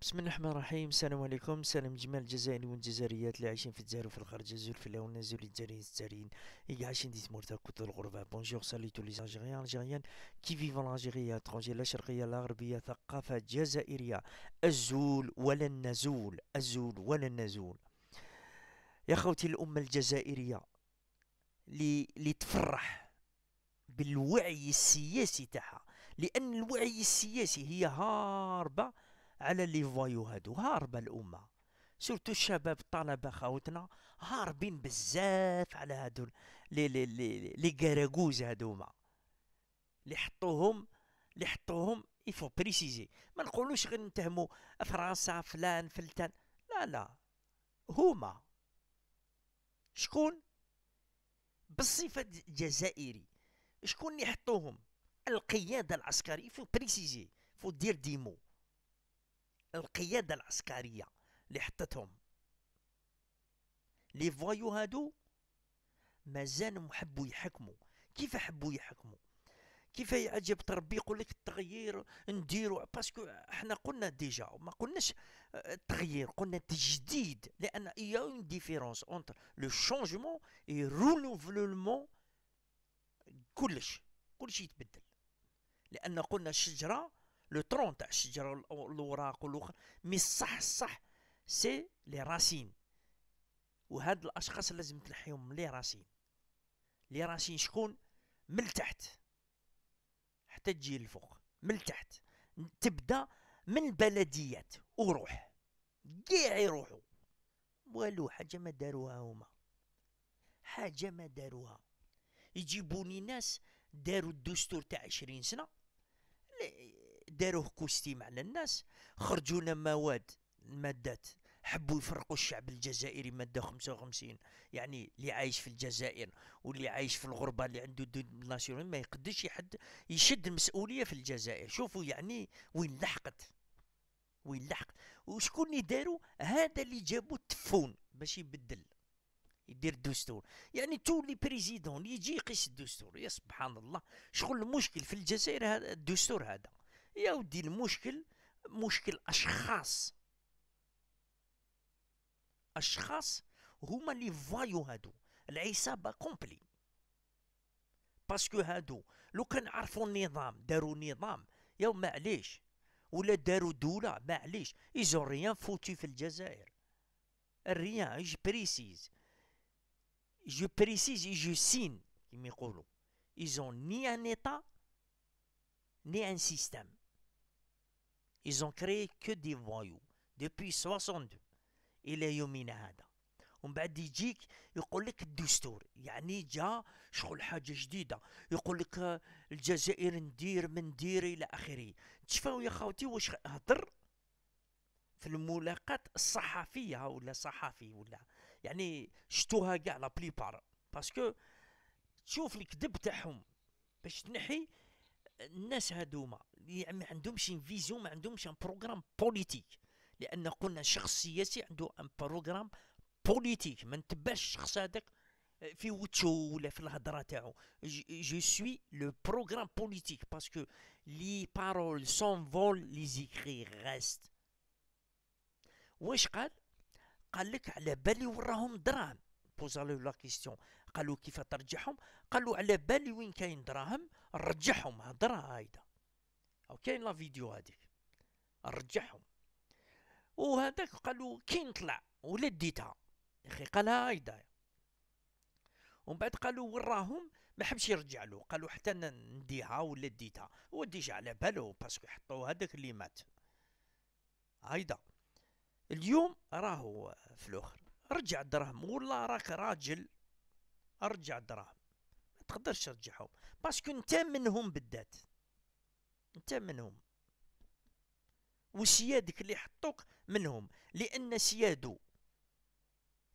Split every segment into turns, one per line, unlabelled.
بسم الله الرحمن الرحيم السلام عليكم سلام جميع الجزائريين والجزائريات اللي عايشين في الجزائر وفي الخارج الجزائر في الأول نازل الجزائريين الجزائريين اللي عايشين دي تمورتا كوت الغربة bonjour salut tous les Algériens Algériennes qui vivent en Algérie à l'étranger لا شرقية لا غربية ثقافة جزائرية الزول ولا النزول الزول ولا النزول يا خوتي الأمة الجزائرية اللي اللي تفرح بالوعي السياسي تاعها لأن الوعي السياسي هي هاربة على les voyous هادو هاربة الأمة. surtout الشباب الطلبة خاوتنا هاربين بزاف على هادو لي لي لي لي كراكوز هادوما. اللي حطوهم اللي حطوهم il faut préciser ما نقولوش غير نتهمو فرنسا فلان فلتان. لا لا. هما. شكون؟ بالصفة جزائري شكون يحطوهم؟ القيادة العسكرية. faut préciser faut dire des mots القيادة العسكرية اللي حطتهم. les voyous هادو مازال حبوا يحكموا كيف حبوا يحكموا كيف يعجب تربي يقول لك التغيير نديرو؟ parce que إحنا قلنا déjà ما قلناش التغيير قلنا تجديد لأن y a une différence entre le changement et renouvellement كلش. كلشي يتبدل. لأن قلنا الشجرة le tronc تاع الشجره الاوراق والاخر mais الصح الصح c'est les racines وهاد الاشخاص لازم تنحيهم les racines les racines شكون من التحت حتى تجي الفوق من التحت تبدا من البلديات وروح كاع يروحوا والو حاجة ما داروها هما حاجة ما داروها يجيبوني ناس داروا الدستور تاع عشرين سنه داروه كوستيم على الناس خرجوا لنا مواد مادات. حبوا يفرقوا الشعب الجزائري مادة 55 يعني اللي عايش في الجزائر واللي عايش في الغربة اللي عنده دون ناسيونال ما يقدرش يحد يشد المسؤولية في الجزائر. شوفوا يعني وين لحقت وين لحقت. وشكون اللي داروا؟ هذا اللي جابوا تبون باش يبدل يدير الدستور. يعني tous les présidents يجي يقيس الدستور. يا سبحان الله شغل المشكل في الجزائر هذا الدستور هذا. يا ودي المشكل مشكل أشخاص. أشخاص هما les voyous هادو العصابة complet. parce que هادو لو كان عرفوا النظام داروا نظام يا معليش. ولا داروا دولة معليش. ils ont rien foutu في الجزائر. rien je précise je précise je signe كيما يقولوا ils ont ni un état ni un système Ils ont créé que des voyous. Depuis 62 إلى يومنا هذا ومن بعد يجيك يقول لك الدستور يعني جا شغل حاجة جديده يقول لك الجزائر ندير من ندير إلى اخره تشفاو يا خوتي واش هضر في الملاقات الصحفيه ولا صحفي ولا يعني شتوها كاع la plupart parce que تشوف الكذب تاعهم باش تنحي الناس هذوما يعني ما عندهمش vision ما عندهمش un programme politique لأن قلنا شخص سياسي عنده un programme politique ما نتبعش الشخص هذاك في وجهه ولا في الهضرة تاعو. je suis le programme politique parce que les paroles s'envolent les écrits restent واش قال؟ قال لك على بالي وراهم دراهم. posez-lui la question قالوا كيف ترجعهم؟ قالوا على بالي وين كاين دراهم؟ رجعهم. هضرة هايدة. أو كاين la vidéo هذيك رجعهم وهذاك قالوا كي نطلع ولا ديتها أخي قالها هايدا ومن بعد قالوا وراهم ما حبش يرجع له. قالوا حتى نديها ولا ديتها هو déjà على بالو parce que حطوا هذاك اللي مات. هايدا. اليوم راهو في الأخر. رجع الدراهم. والله راك راجل أرجع الدراهم. ما تقدرش ترجعهم. parce que أنت منهم بالذات. انت منهم. وسيادك اللي حطوك منهم لأن سيادو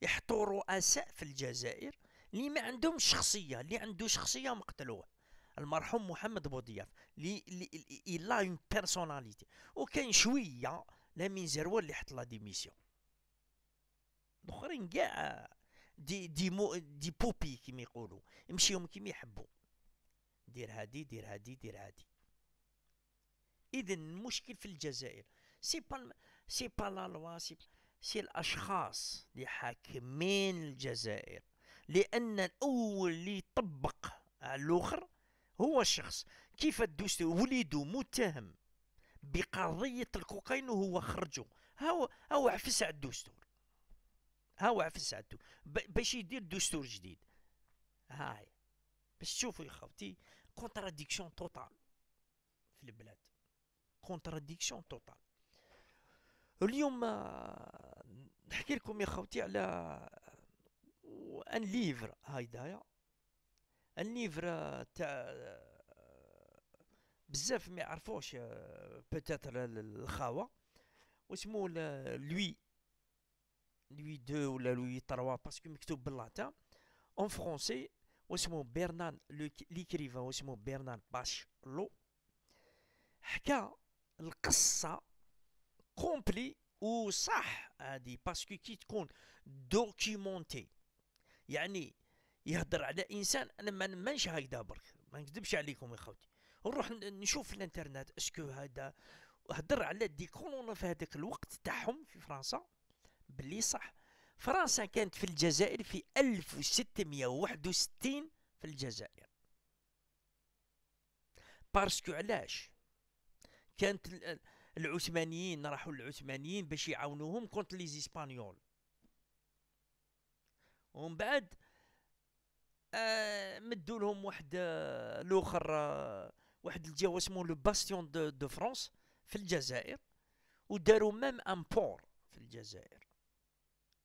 يحطوا رؤساء في الجزائر اللي ما عندهم شخصية اللي عنده شخصية مقتلوه. المرحوم محمد بوضياف اللي اللي une personnalité وكاين شوية لامين زروال اللي حط la démission. الآخرين كاع des des mots des poupées كيما يقولوا يمشيهم كيما يحبوا. دير هادي دير هادي دير هادي. اذا المشكل في الجزائر. c'est pas c'est pas la loi c'est c'est الأشخاص اللي حاكمين الجزائر لأن الأول اللي يطبق على الأخر هو الشخص. كيف الدستور وليدو متهم بقضية الكوكايين وهو خرجه هاو هاو عفس على الدستور هاو عفس على الدستور باش يدير دستور جديد. هاي. باش تشوفوا يا خوتي contradiction totale في البلاد. contradiction totale اليوم آه، نحكي لكم يا خوتي على un livre هايدايا un livre تاع بزاف ما يعرفوش peut-être الخاوة. واسمو Louis Louis deux ولا Louis trois parce que مكتوب بال latin en français. واسمو برنان l'écrivain واسمو برنان باشلو حكى القصة complet وصح هادي parce que كي تكون documentée يعني يهضر على إنسان أنا ما نمنش هكذا برك ما نكذبش عليكم يا خوتي نروح نشوف في الإنترنت est-ce que هذا هضر على des colons في هذاك الوقت تاعهم في فرنسا باللي صح. فرنسا كانت في الجزائر في 1661 في الجزائر. parce que علاش؟ كانت العثمانيين راحوا العثمانيين باش يعاونوهم contre les Espagnols. ومن بعد آه مدوا لهم واحد آه الآخر آه واحد الجو اسمه le bastion de, de France في الجزائر وداروا même un port في الجزائر.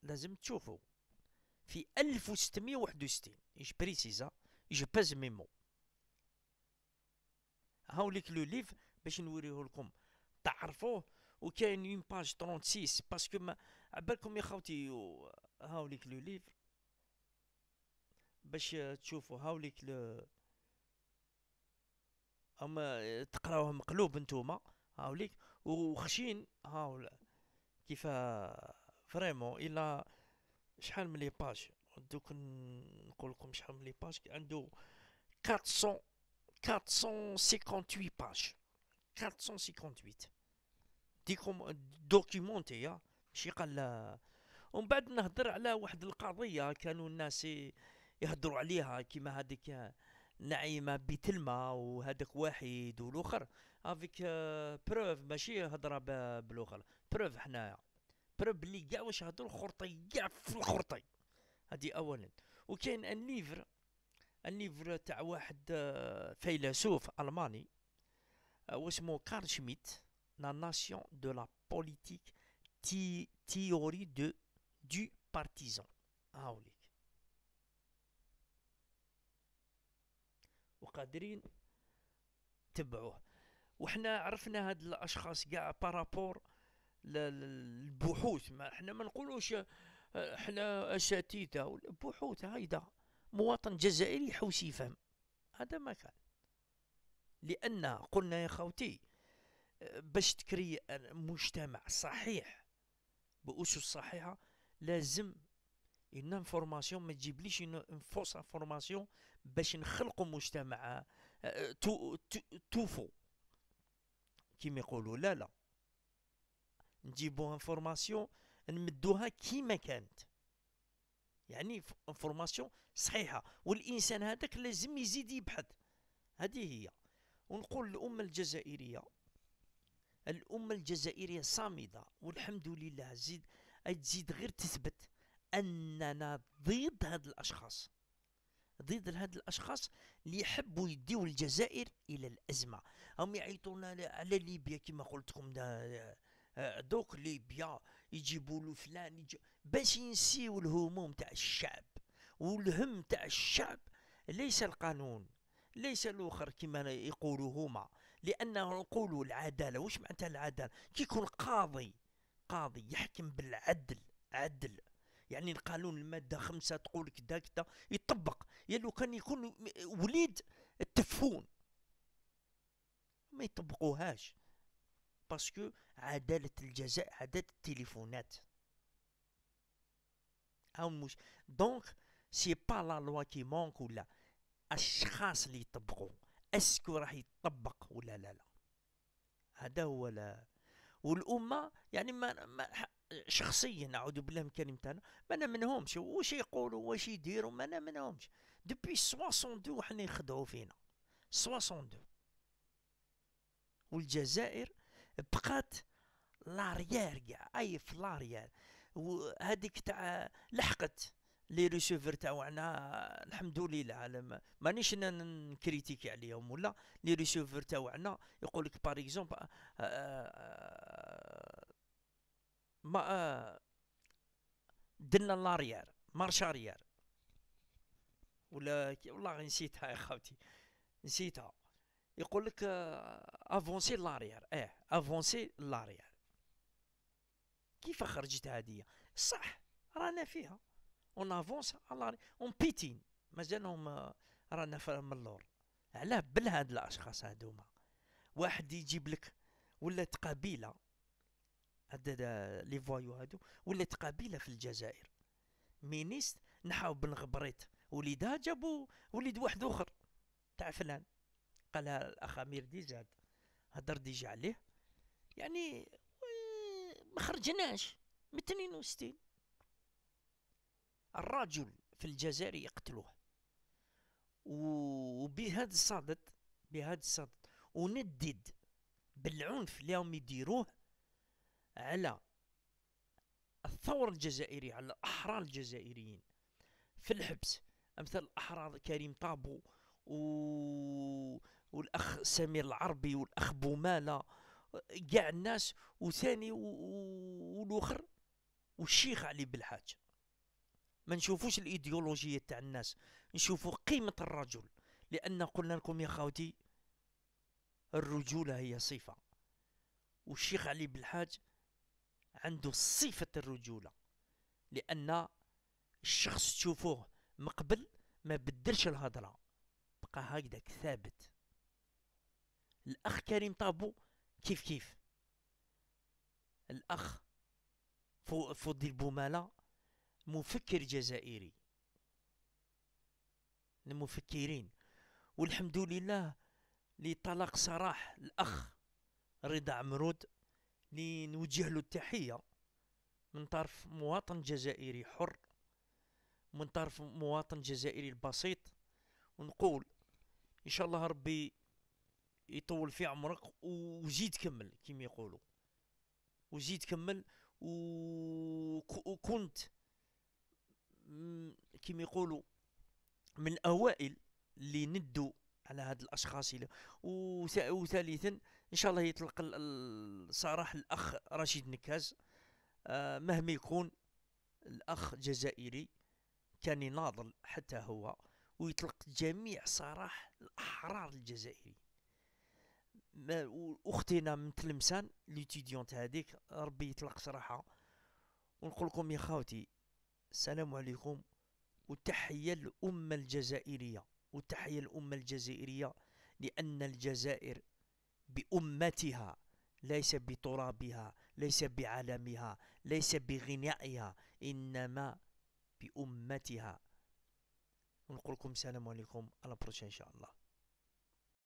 لازم تشوفوا في 1661 et je précise et je pèse mes mots. هاوليك le livre باش نوريه لكم. تعرفوه؟ وكاين en page 36 parce que ما عبالكم يا خوتي هاوليك لو ليف باش تشوفوا هاوليك لو اما تقراوه مقلوب نتوما هاوليك. وخشين هاول كيف فريمون إلا شحال من لي باج دوك نقول لكم شحال من لي باج عنده 400 458 باج 458 des documentés ماشي قال ومن بعد نهضر على واحد القضية كانوا الناس يهضروا عليها كيما هذيك نعيمه بتلمة وهذاك واحد والاخر avec preuves ماشي هضره بالاخر preuve حنايا preuve بلي كاع واش هضروا خرطي كاع في الخرطي هادي اولا وكاين un livre un livre تاع واحد فيلسوف الماني واسمو كارل شميت la notion de la politique et théorie du du partisan هاولي وقادرين تبعوه وحنا عرفنا هاد الاشخاص كاع par rapport للبحوث ما إحنا ما نقولوش إحنا اساتذه البحوث هيدا مواطن جزائري يحوس يفهم هذا ما كان لأن قلنا يا خوتي باش تكري مجتمع صحيح بأسس صحيحة لازم une information ما تجيبليش une fausse information باش نخلقوا مجتمع آه، tout tout faux. كيما يقولوا لا لا. نجيبوا information نمدوها كيما كانت. يعني information صحيحة. والإنسان هذاك لازم يزيد يبحث. هذه هي. ونقول الأمة الجزائرية. الأمة الجزائرية صامدة والحمد لله زيد تزيد غير تثبت أننا ضد هاد الأشخاص. ضد هاد الأشخاص اللي يحبوا يديو الجزائر إلى الأزمة. هم يعيطونا على ليبيا كما قلت لكم آه، دوك ليبيا يجيبوا له فلان يجي باش ينسيو الهموم تاع الشعب. والهم تاع الشعب ليس القانون. ليس الآخر كما يقولوا هما لأنه نقولوا العدالة واش معناتها العدالة؟ كي يكون قاضي قاضي يحكم بالعدل عدل. يعني القانون المادة خمسة تقول كذا كذا يطبق. يا لو كان يكون وليد التفون ما يطبقوهاش. parce que عدالة الجزائر عدالة التليفونات. أو مش donc c'est pas la loi qui manque ولا اشخاص اللي يطبقوا. est-ce que راح يطبق ولا لا لا؟ هذا هو لا. والأمة يعني ما, ما شخصيا أعوذ بالله من كلمة أنا ما نمنهمش. واش يقولوا؟ واش يديروا؟ ما نمنهمش. depuis 62 وحنا يخدعوا فينا. 62 والجزائر بقات l'arrière كاع أي في l'arrière وهذيك تاع لحقت. les receveurs تاعنا الحمد لله على مانيش نكريتيكي عليهم ولا les receveurs تاعنا يقول لك par exemple ما آه، درنا l'arrière marche arrière ولا والله نسيتها يا خاوتي نسيتها. يقول لك avancez l'arrière آه avancez l'arrière كيف خرجت هذه؟ صح رانا فيها. on avance on piétine مازالهم رانا من اللور علاه بل هاد الاشخاص هادوما واحد يجيب لك ولات قبيله هذا les voyous هادو ولات قبيله في الجزائر ministre نحاو بن غبريت وليدها جابوا وليد واحد اخر تاع فلان قالها الاخ امير ديزاد هدر déjà عليه يعني ما خرجناش من 62 الرجل في الجزائر يقتلوه. وبهذا الصدد بهذا الصدد وندد بالعنف اللي هم يديروه على الثورة الجزائرية على الأحرار الجزائريين. في الحبس أمثال الأحرار كريم طابو و... والأخ سمير العربي والأخ بومالة كاع الناس وثاني و... والأخر والشيخ علي بالحاج ما نشوفوش الإيديولوجية تاع الناس. نشوفوا قيمة الرجل. لأن قلنا لكم يا خاوتي الرجولة هي صفة. والشيخ علي بالحاج عنده صفة الرجولة. لأن الشخص تشوفوه مقبل ما بدلش الهضرة. بقى هكذاك ثابت. الأخ كريم طابو كيف كيف؟ الأخ فوضي البومالة مفكر جزائري. المفكرين. والحمد لله لطلق سراح الأخ رضا عمرود لنوجه له التحية من طرف مواطن جزائري حر من طرف مواطن جزائري البسيط. ونقول إن شاء الله ربي يطول في عمرك وزيد كمل كما يقولوا. وزيد كمل وكنت كما يقولوا من الأوائل اللي ندوا على هاد الأشخاص وثالثا إن شاء الله يطلق صراح الأخ رشيد نكاز آه، مهما يكون الأخ جزائري كان يناضل حتى هو ويطلق جميع سراح الأحرار الجزائري. أختنا من تلمسان ليتيديونت هذيك ربي يطلق سراحها ونقول لكم يا خاوتي السلام عليكم وتحية الأمة الجزائرية وتحية الأمة الجزائرية لأن الجزائر بأمتها ليس بترابها ليس بعلمها ليس بغنائها إنما بأمتها. ونقول لكم السلام عليكم على بروشين إن شاء الله.